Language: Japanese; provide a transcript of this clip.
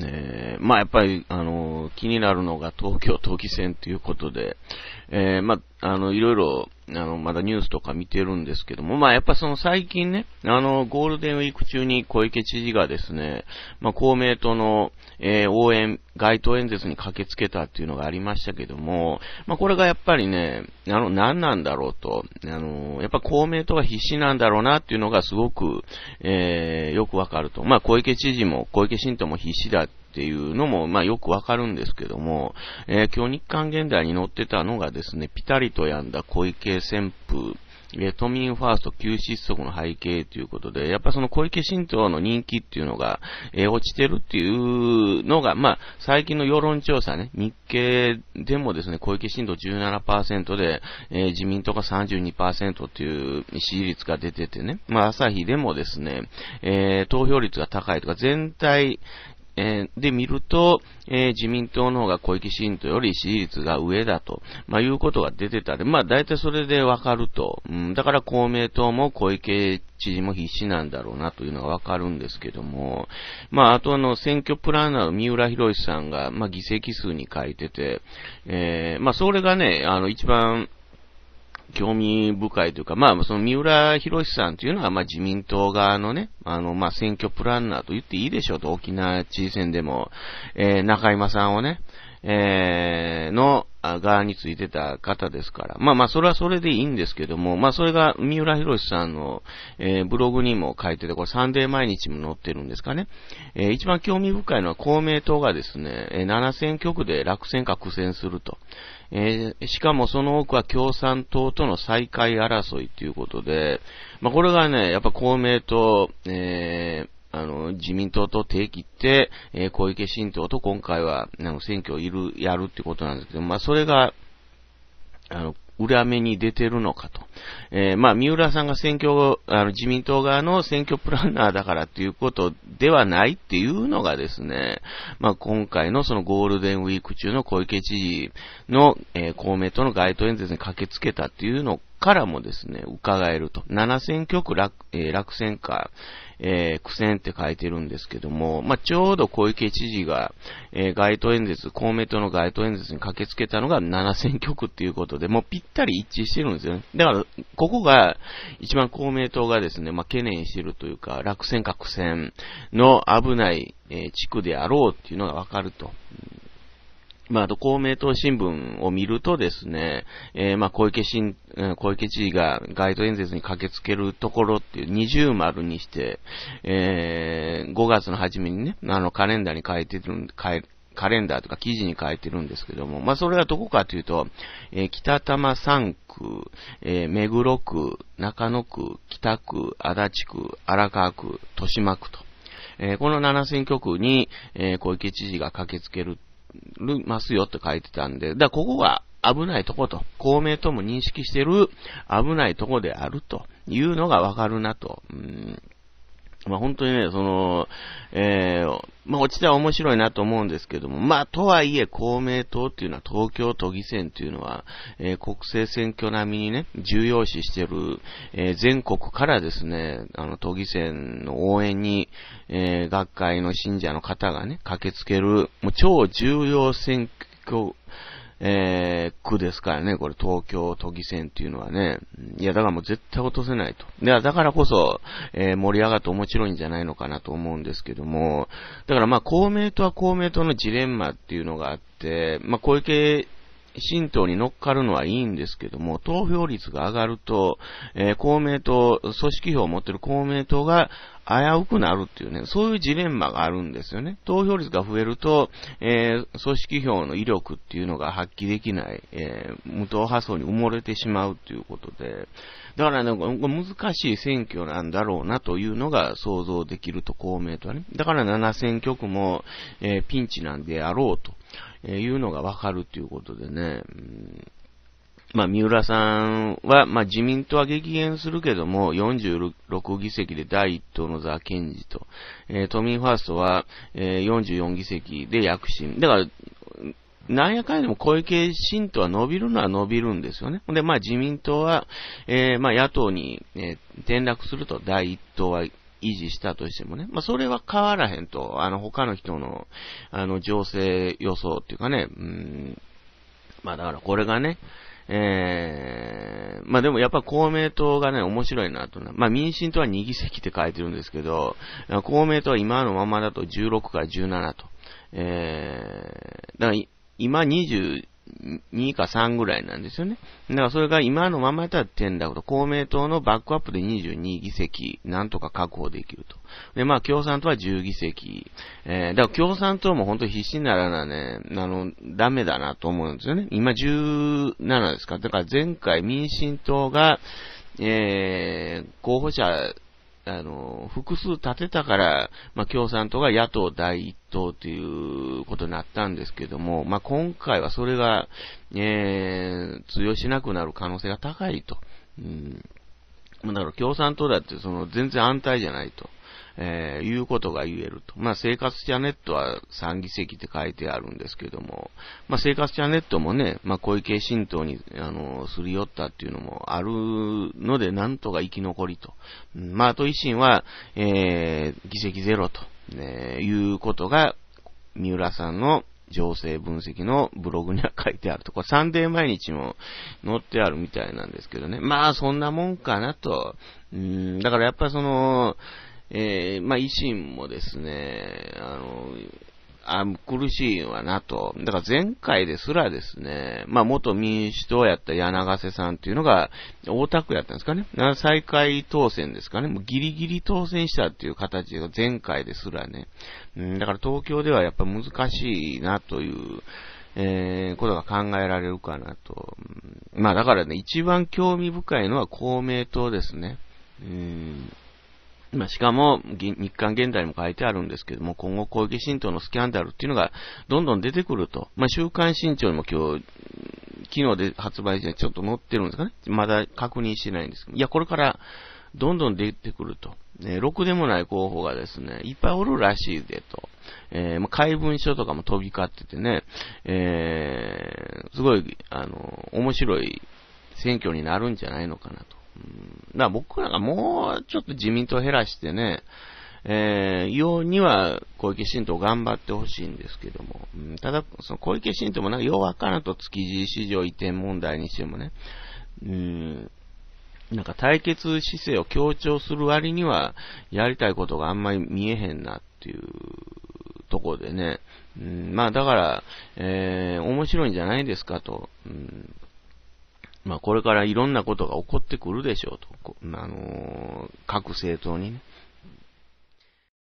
え。ー、まあやっぱり、あの、気になるのが東京都議選ということで、えー、まあ、あの、いろいろ、あの、まだニュースとか見てるんですけども、まあやっぱその最近ね、あの、ゴールデンウィーク中に小池知事がですね、まあ公明党の、えー、応援、街頭演説に駆けつけたっていうのがありましたけども、まあこれがやっぱりね、あの、何なんだろうと、あの、やっぱ公明党が必死なんだろうなっていうのがすごく、えー、よくわかると。まあ小池知事も、小池新党も必死だっていうのも、まあよくわかるんですけども、えー、今日日刊現代に載ってたのがですね、ピタリとやんだ小池旋風、都民ファースト急失速の背景ということで、やっぱその小池新党の人気っていうのが、えー、落ちてるっていうのが、まあ、最近の世論調査ね、日経でもですね、小池新党17%で、えー、自民党が32%っていう支持率が出ててね、まあ、朝日でもですね、えー、投票率が高いとか、全体、え、で見ると、えー、自民党の方が小池新党より支持率が上だと、まあ、いうことが出てたで、まあ、大体それでわかると、うん、だから公明党も小池知事も必死なんだろうなというのがわかるんですけども、まあ、あとあの、選挙プランナーの三浦博さんが、まあ、議席数に書いてて、えー、まあ、それがね、あの、一番、興味深いというか、まあ、その三浦博さんというのは、まあ、自民党側のね、あの、まあ、選挙プランナーと言っていいでしょうと、沖縄知事選でも、えー、中山さんをね、えー、の側についてた方ですから。まあまあ、それはそれでいいんですけども、まあそれが三浦博さんの、えー、ブログにも書いてて、これサンデー毎日も載ってるんですかね。えー、一番興味深いのは公明党がですね、え、7000局で落選か苦戦すると。えー、しかもその多くは共産党との再開争いということで、まあこれがね、やっぱ公明党、えー、あの、自民党と手切って、えー、小池新党と今回は、あの、選挙をいる、やるってことなんですけど、まあ、それが、あの、裏目に出てるのかと。えー、まあ、三浦さんが選挙、あの、自民党側の選挙プランナーだからっていうことではないっていうのがですね、まあ、今回のそのゴールデンウィーク中の小池知事の、えー、公明党の街頭演説に駆けつけたっていうのからもですね、伺えると。7000局落、えー、落選か、えー、苦戦って書いてるんですけども、まあ、ちょうど小池知事が、えー、街頭演説、公明党の街頭演説に駆けつけたのが7000局っていうことで、もうぴったり一致してるんですよね。だから、ここが、一番公明党がですね、まあ、懸念してるというか、落選か苦戦の危ない、えー、地区であろうっていうのがわかると。まあ、と公明党新聞を見るとですね、えー、まあ、小池新、小池知事が街頭演説に駆けつけるところっていう二重丸にして、えー、5月の初めにね、あの、カレンダーに書いてる、カレンダーとか記事に書いてるんですけども、まあ、それはどこかというと、えー、北多摩3区、えー、目黒区、中野区、北区、足立区、荒川区、豊島区と、えー、この7選挙区に、えー、小池知事が駆けつけるますよって書いてたんで、だここが危ないとこと、公明党も認識してる危ないとこであるというのがわかるなと。うんまあ本当にね、その、えー、まあ落ちては面白いなと思うんですけども、まあとはいえ公明党っていうのは東京都議選っていうのは、えー、国政選挙並みにね、重要視してる、えー、全国からですね、あの都議選の応援に、えー、学会の信者の方がね、駆けつける、もう超重要選挙、えー、区ですからね、これ東京都議選っていうのはね。いや、だからもう絶対落とせないと。でだからこそ、えー、盛り上がって面白いんじゃないのかなと思うんですけども、だからまあ公明党は公明党のジレンマっていうのがあって、まあ小池新党に乗っかるのはいいんですけども、投票率が上がると、えー、公明党、組織票を持ってる公明党が危うくなるっていうね、そういうジレンマがあるんですよね。投票率が増えると、えー、組織票の威力っていうのが発揮できない、えー、無党派層に埋もれてしまうっていうことで、だからね、難しい選挙なんだろうなというのが想像できると公明党はね。だから7選挙区も、えー、ピンチなんであろうと。いうのがわかるということでね、うん、まあ、三浦さんは、まあ、自民党は激減するけども、46議席で第一党の座検事と、えー、都民ファーストは、えー、44議席で躍進。だから、なんやかんやでも小池新党は伸びるのは伸びるんですよね。で、まあ自民党は、えー、まあ野党に、えー、転落すると第一党は維持したとしてもね、まあ、それは変わらへんと、あの、他の人の、あの、情勢予想っていうかね、うん、まあ、だからこれがね、えー、まあでもやっぱ公明党がね、面白いなとまあ民進党は2議席って書いてるんですけど、公明党は今のままだと16から17と。えー、だから今20、2か3ぐらいなんですよね。だからそれが今のままやったら点だと、公明党のバックアップで22議席、なんとか確保できると。で、まあ共産党は10議席。えー、だから共産党も本当必死にならなね、あの、ダメだなと思うんですよね。今17ですか。だから前回民進党が、えー、候補者あの、複数立てたから、まあ、共産党が野党第一党ということになったんですけども、まあ、今回はそれが、えー、通用しなくなる可能性が高いと。うん。だから共産党だってその全然安泰じゃないと。えー、いうことが言えると。まあ、生活者ネットは3議席って書いてあるんですけども、まあ、生活者ネットもね、まあ、小池新党に、あの、すり寄ったっていうのもあるので、なんとか生き残りと。まあ、あと維新は、えー、議席ゼロと、ね、いうことが、三浦さんの情勢分析のブログには書いてあると。これサンデー毎日も載ってあるみたいなんですけどね。まあそんなもんかなと。うん、だからやっぱりその、えー、まあ、維新もですね、あの、あ苦しいわなと。だから前回ですらですね、まあ元民主党やった柳瀬さんっていうのが大田区やったんですかね。再開当選ですかね。もうギリギリ当選したっていう形が前回ですらね。うん、だから東京ではやっぱ難しいなという、えー、ことが考えられるかなと。まあだからね、一番興味深いのは公明党ですね。うんまあ、しかも、日刊現代にも書いてあるんですけども、今後小池新党のスキャンダルっていうのがどんどん出てくると。まあ、週刊新潮にも今日、昨日で発売してちょっと載ってるんですかね。まだ確認してないんですけど。いや、これからどんどん出てくると。ね、ろくでもない候補がですね、いっぱいおるらしいでと。えー、まあ、怪文書とかも飛び交っててね、えー、すごい、あの、面白い選挙になるんじゃないのかなと。だから僕らがもうちょっと自民党減らしてね、えー、ようには小池新党頑張ってほしいんですけども、うん、ただ、その小池新党もなんかようわからんと築地市場移転問題にしてもね、うん、なんか対決姿勢を強調する割には、やりたいことがあんまり見えへんなっていうところでね、うん、まあだから、えー、面白いんじゃないですかと、うん。まあ、これからいろんなことが起こってくるでしょうと。あのー、各政党にね。